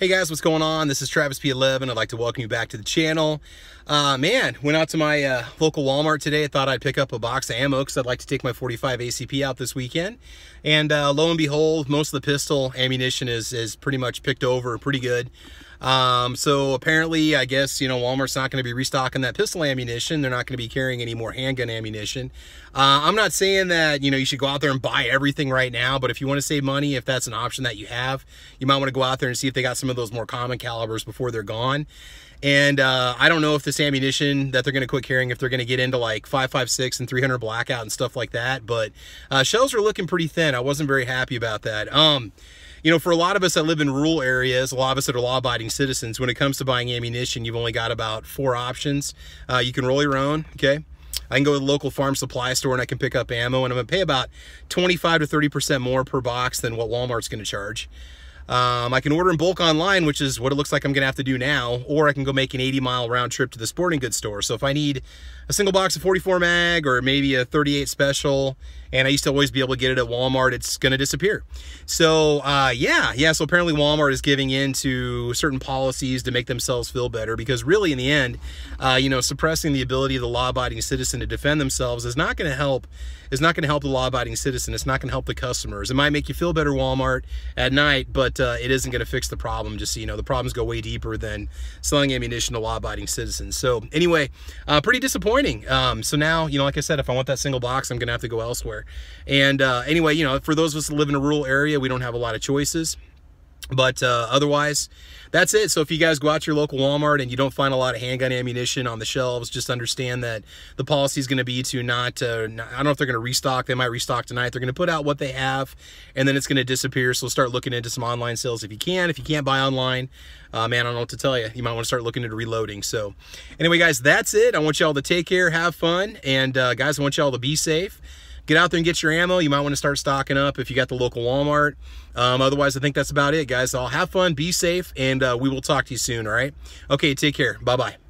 Hey guys, what's going on? This is Travis P11. I'd like to welcome you back to the channel. Uh, man, went out to my uh, local Walmart today. I thought I'd pick up a box of ammo because I'd like to take my 45 ACP out this weekend. And uh, lo and behold, most of the pistol ammunition is, is pretty much picked over pretty good. Um, so apparently, I guess, you know, Walmart's not going to be restocking that pistol ammunition. They're not going to be carrying any more handgun ammunition. Uh, I'm not saying that, you know, you should go out there and buy everything right now, but if you want to save money, if that's an option that you have, you might want to go out there and see if they got some of those more common calibers before they're gone. And uh, I don't know if this ammunition that they're going to quit carrying, if they're going to get into like 5.56 and 300 blackout and stuff like that. But uh, shells are looking pretty thin. I wasn't very happy about that. Um, you know, for a lot of us that live in rural areas, a lot of us that are law-abiding citizens, when it comes to buying ammunition, you've only got about four options. Uh, you can roll your own, okay? I can go to the local farm supply store and I can pick up ammo and I'm gonna pay about 25 to 30% more per box than what Walmart's gonna charge. Um, I can order in bulk online, which is what it looks like I'm gonna have to do now, or I can go make an 80 mile round trip to the sporting goods store. So if I need a single box of 44 mag or maybe a 38 special, and I used to always be able to get it at Walmart, it's gonna disappear. So uh, yeah, yeah, so apparently Walmart is giving in to certain policies to make themselves feel better because really in the end, uh, you know, suppressing the ability of the law-abiding citizen to defend themselves is not gonna help, is not gonna help the law-abiding citizen, it's not gonna help the customers. It might make you feel better, Walmart, at night, but uh, it isn't gonna fix the problem. Just so you know, the problems go way deeper than selling ammunition to law-abiding citizens. So anyway, uh, pretty disappointing. Um, so now, you know, like I said, if I want that single box, I'm gonna have to go elsewhere. And uh, anyway, you know, for those of us that live in a rural area, we don't have a lot of choices. But uh, otherwise, that's it. So if you guys go out to your local Walmart and you don't find a lot of handgun ammunition on the shelves, just understand that the policy is going to be to not, uh, not, I don't know if they're going to restock. They might restock tonight. They're going to put out what they have, and then it's going to disappear. So start looking into some online sales if you can. If you can't buy online, uh, man, I don't know what to tell you. You might want to start looking into reloading. So anyway, guys, that's it. I want y'all to take care, have fun, and uh, guys, I want y'all to be safe get out there and get your ammo. You might want to start stocking up if you got the local Walmart. Um, otherwise, I think that's about it, guys. I'll have fun, be safe, and uh, we will talk to you soon, all right? Okay, take care. Bye-bye.